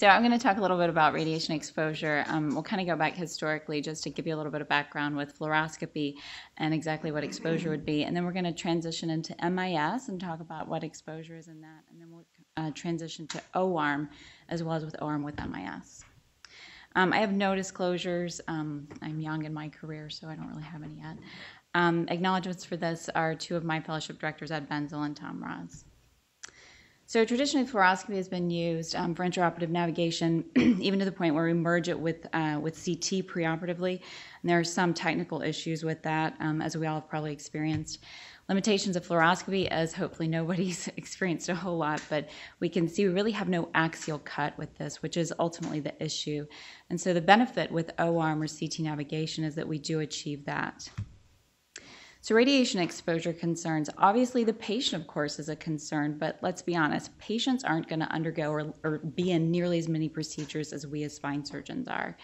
So I'm going to talk a little bit about radiation exposure. Um, we'll kind of go back historically just to give you a little bit of background with fluoroscopy and exactly what exposure would be. And then we're going to transition into MIS and talk about what exposure is in that. And then we'll uh, transition to O-arm as well as with O-arm with MIS. Um, I have no disclosures. Um, I'm young in my career, so I don't really have any yet. Um, acknowledgements for this are two of my fellowship directors, Ed Benzel and Tom Mroz. So traditionally, fluoroscopy has been used um, for intraoperative navigation, even to the point where we merge it with uh, with CT preoperatively. And there are some technical issues with that, um, as we all have probably experienced. Limitations of fluoroscopy, as hopefully nobody's experienced a whole lot, but we can see we really have no axial cut with this, which is ultimately the issue. And so the benefit with O-arm or CT navigation is that we do achieve that. So, radiation exposure concerns obviously, the patient, of course, is a concern, but let's be honest, patients aren't going to undergo or, or, be in nearly as many procedures as we as spine surgeons are.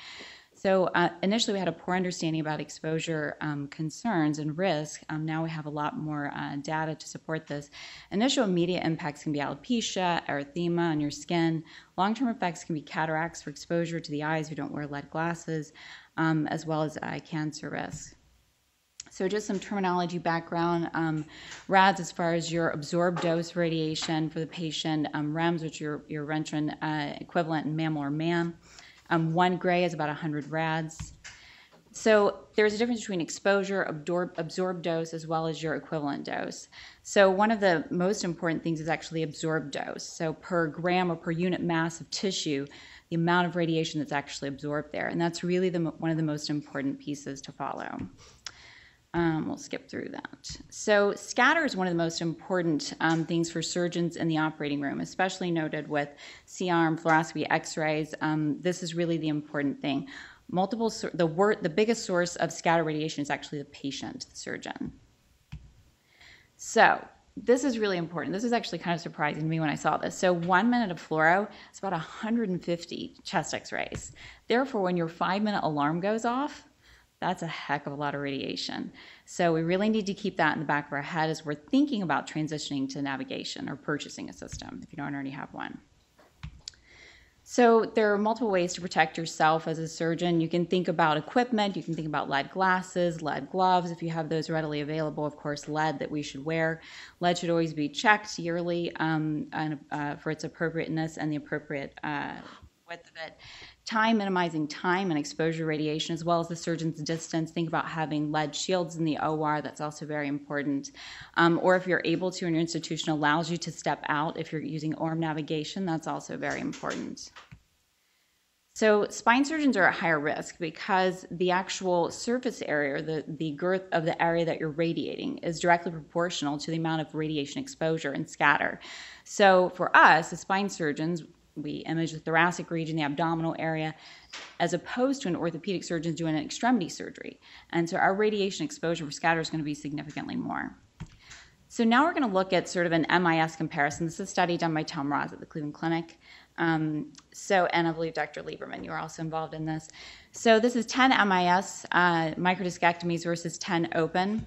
So, uh, initially, we had a poor understanding about exposure um, concerns and risk. Um, now we have a lot more uh, data to support this. Initial immediate impacts can be alopecia, erythema on your skin. Long term effects can be cataracts for exposure to the eyes who don't wear lead glasses, um, as well as eye cancer risk. So just some terminology background. Um, RADS as far as your absorbed dose radiation for the patient. Um, REMS, which your your Röntgen uh, equivalent in mammal or man. Um, one gray is about 100 RADS. So there's a difference between exposure, absorb, absorbed dose, as well as your equivalent dose. So one of the most important things is actually absorbed dose. So per gram or per unit mass of tissue, the amount of radiation that's actually absorbed there. And that's really the, one of the most important pieces to follow. Um, we'll skip through that. So, scatter is one of the most important um, things for surgeons in the operating room, especially noted with C-arm, fluoroscopy, X-rays. Um, this is really the important thing. Multiple, the wor- the biggest source of scatter radiation is actually the patient, the surgeon. So, this is really important. This is actually kind of surprising to me when I saw this. So, one minute of fluoro is about 150 chest x rays. Therefore, when your five minute alarm goes off, that's a heck of a lot of radiation. So we really need to keep that in the back of our head as we're thinking about transitioning to navigation or purchasing a system if you don't already have one. So there are multiple ways to protect yourself as a surgeon. You can think about equipment, you can think about lead glasses, lead gloves, if you have those readily available. Of course, lead that we should wear. Lead should always be checked yearly um, and, uh, for its appropriateness and the appropriate uh, width of it time minimizing time and exposure radiation as well as the surgeon's distance. Think about having lead shields in the or that's also very important. Um, or if you're able to and your institution allows you to step out if you're using O-arm navigation that's also very important. So spine surgeons are at higher risk because the actual surface area, the, the girth of the area that you're radiating is directly proportional to the amount of radiation exposure and scatter. So for us, as spine surgeons, we image the thoracic region, the abdominal area, as opposed to an orthopedic surgeon doing an extremity surgery. And so our radiation exposure for scatter is going to be significantly more. So now we're going to look at sort of an MIS comparison. This is a study done by Tom Mroz at the Cleveland Clinic. Um, so, and I believe Dr. Lieberman, you are also involved in this. So this is 10 MIS uh, microdiscectomies versus 10 open.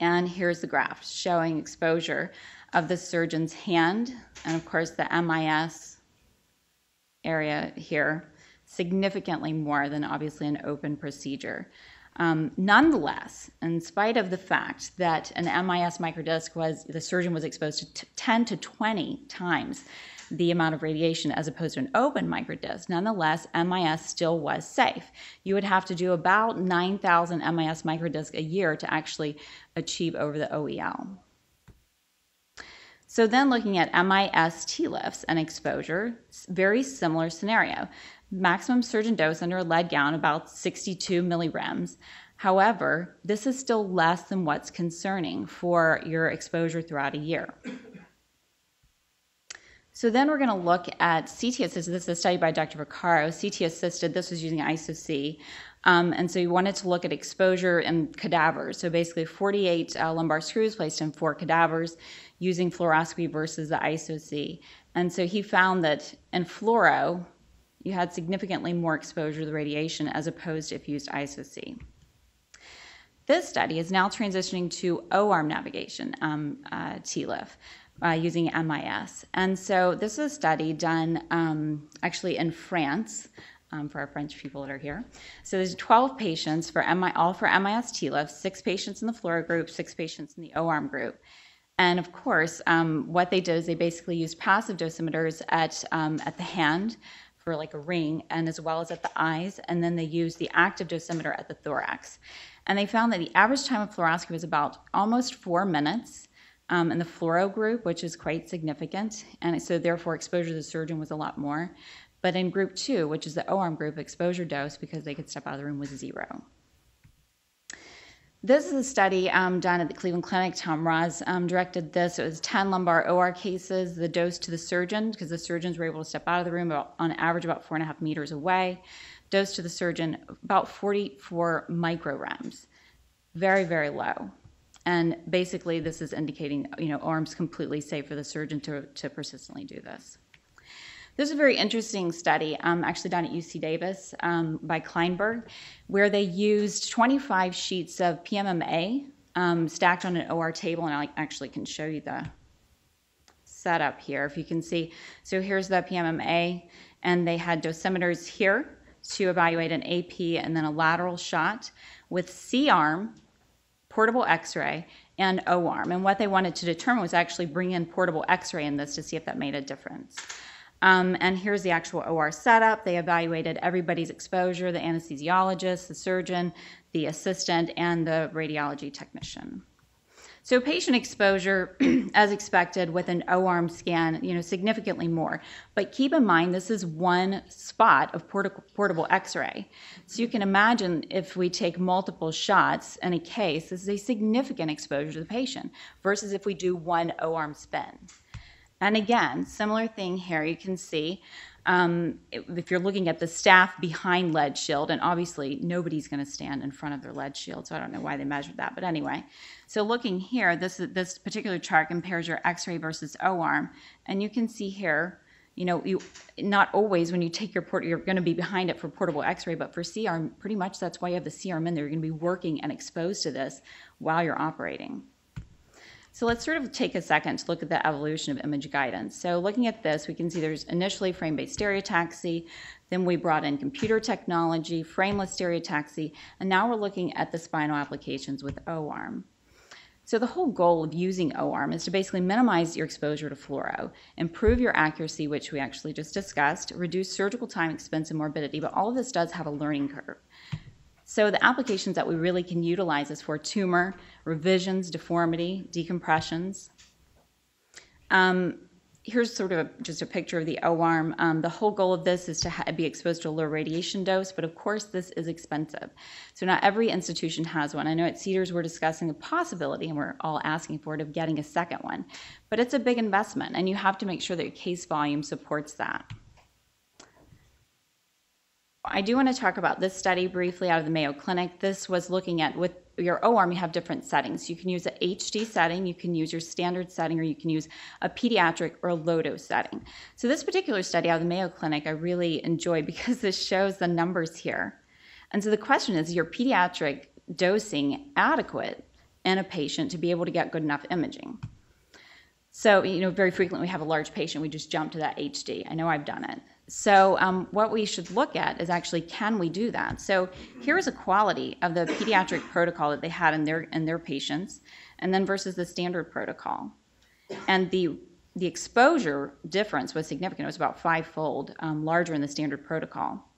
And here's the graph showing exposure of the surgeon's hand, and of course the MIS area here, significantly more than obviously an open procedure. Um, nonetheless, in spite of the fact that an MIS microdisc was, the surgeon was exposed to t- 10 to 20 times the amount of radiation as opposed to an open microdisc, nonetheless, MIS still was safe. You would have to do about 9,000 MIS microdisc a year to actually achieve over the OEL. So then looking at MIS lifts and exposure, very similar scenario. Maximum surgeon dose under a lead gown, about 62 millirems. However, this is still less than what's concerning for your exposure throughout a year. So then we're going to look at CT assisted. This is a study by Dr. Vaccaro. CT assisted, this was using ISO-C. Um, and so we wanted to look at exposure in cadavers. So basically 48 uh, lumbar screws placed in four cadavers using fluoroscopy versus the ISO-C. And so he found that in fluoro, you had significantly more exposure to the radiation as opposed to if used ISO-C. This study is now transitioning to O-arm navigation, um, uh, TLIF. uh, using MIS. And so this is a study done um, actually in France. Um, for our French people that are here. So there's 12 patients for MI, all for MIS TLIF, six patients in the fluoro group, six patients in the O-arm group. And of course, um, what they did is they basically used passive dosimeters at, um, at the hand for like a ring and as well as at the eyes, and then they used the active dosimeter at the thorax. And they found that the average time of fluoroscopy was about almost four minutes um, in the fluoro group, which is quite significant. And so therefore exposure to the surgeon was a lot more. But in group two, which is the O-arm group, exposure dose, because they could step out of the room, was zero. This is a study um, done at the Cleveland Clinic. Tom Mroz um, directed this. It was 10 lumbar OR cases. The dose to the surgeon, because the surgeons were able to step out of the room about, on average about four and a half meters away. Dose to the surgeon, about 44 micrograms. Very, very low. And basically, this is indicating, you know, arms completely safe for the surgeon to, to persistently do this. This is a very interesting study, um, actually done at UC Davis um, by Kleinberg, where they used 25 sheets of PMMA um, stacked on an OR table, and I actually can show you the setup here. If you can see, so here's the PMMA, and they had dosimeters here to evaluate an AP and then a lateral shot with C-arm, portable X-ray, and O-arm. And what they wanted to determine was actually bring in portable X-ray in this to see if that made a difference. Um, and here's the actual OR setup. They evaluated everybody's exposure the anesthesiologist, the surgeon, the assistant, and the radiology technician. So patient exposure, as expected, with an O-arm scan, you know, significantly more. But keep in mind, this is one spot of portable X-ray. So you can imagine if we take multiple shots in a case, this is a significant exposure to the patient versus if we do one O-arm spin. And again, similar thing here. You can see um, if you're looking at the staff behind lead shield, and obviously nobody's going to stand in front of their lead shield, so I don't know why they measured that. But anyway, so looking here, this this particular chart compares your X-ray versus O-arm, and you can see here. You know, you not always when you take your port, you're going to be behind it for portable X-ray, but for C-arm, pretty much that's why you have the C-arm in there. You're going to be working and exposed to this while you're operating. So let's sort of take a second to look at the evolution of image guidance. So looking at this, we can see there's initially frame-based stereotaxy, then we brought in computer technology, frameless stereotaxy, and now we're looking at the spinal applications with O-arm. So the whole goal of using O-arm is to basically minimize your exposure to fluoro, improve your accuracy, which we actually just discussed, reduce surgical time, expense, and morbidity, but all of this does have a learning curve. So the applications that we really can utilize is for tumor, revisions, deformity, decompressions. Um, here's sort of a, just a picture of the O-arm. Um, the whole goal of this is to be exposed to a low radiation dose, but of course this is expensive. So not every institution has one. I know at Cedars we're discussing the possibility, and we're all asking for it, of getting a second one. But it's a big investment, and you have to make sure that your case volume supports that. I do want to talk about this study briefly out of the Mayo Clinic. This was looking at with your O-arm, you have different settings. You can use a HD setting, you can use your standard setting, or you can use a pediatric or a low dose setting. So this particular study out of the Mayo Clinic I really enjoy because this shows the numbers here. And so the question is, is your pediatric dosing adequate in a patient to be able to get good enough imaging? So, you know, very frequently we have a large patient, we just jump to that HD. I know I've done it. So um, what we should look at is actually can we do that? So here is a quality of the pediatric protocol that they had in their in their patients, and then versus the standard protocol, and the the exposure difference was significant. It was about fivefold um, larger in the standard protocol.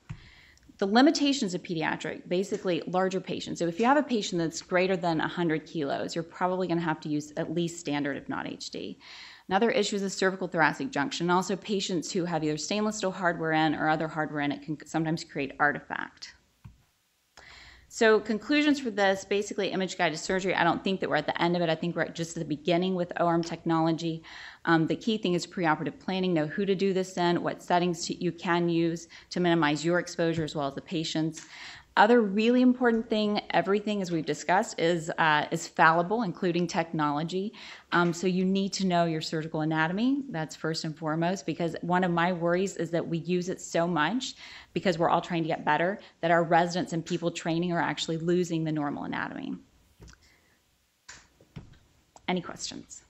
The limitations of pediatric, basically larger patients. So if you have a patient that's greater than 100 kilos, you're probably going to have to use at least standard, if not HD. Another issue is the cervical thoracic junction. Also, patients who have either stainless steel hardware in or other hardware in it can sometimes create artifact. So conclusions for this, basically image guided surgery, I don't think that we're at the end of it. I think we're at just the beginning with O-arm technology. Um, the key thing is preoperative planning, know who to do this in, what settings you can use to minimize your exposure as well as the patient's. Other really important thing, everything as we've discussed is uh, is fallible, including technology. Um, so you need to know your surgical anatomy. That's first and foremost because one of my worries is that we use it so much because we're all trying to get better that our residents and people training are actually losing the normal anatomy. Any questions?